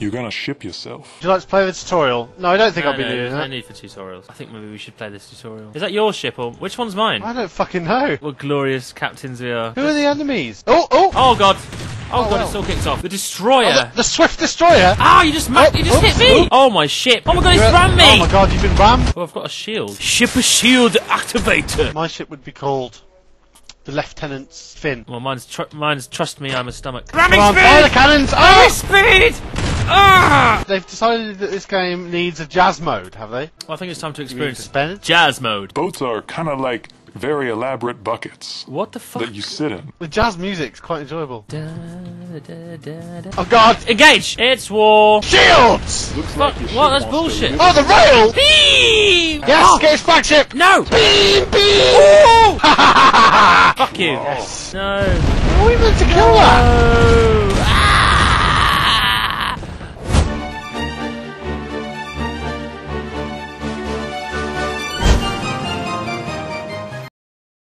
You're gonna ship yourself. Would you like to play the tutorial? No, I don't think No, I'll be no, doing there's no that. need for tutorials. I think maybe we should play this tutorial. Is that your ship or which one's mine? I don't fucking know. What glorious captains we are. Who are the enemies? Oh, oh! Oh god! Oh, god, well. it's all kicked off. The destroyer! Oh, the, the Swift Destroyer! Ah, you just Oh, you just oops, hit me! oops. Oh my ship! Oh my god, it's You're- rammed me! Oh my god, you've been rammed! Oh, I've got a shield. Ship a shield activator. My ship would be called the Lieutenant's Fin. Well, mine's tr- mine's trust me, I'm a stomach. Ramming Come on, fire the speed! cannons! Ramming Oh! speed! They've decided that this game needs a jazz mode, have they? Well, I think it's time to experience suspended? jazz mode. Boats are kind of like very elaborate buckets What the fuck? that you sit in. The jazz music's quite enjoyable. Da, da, da, da. Oh god! Engage! It's war! Shields! Looks Fuck, like what? That's bullshit. Oh, the rail! Beep! Yes, Oh, get his flagship! no! Beep, beep! Fuck you! Yes. No! How are we meant to kill that? No!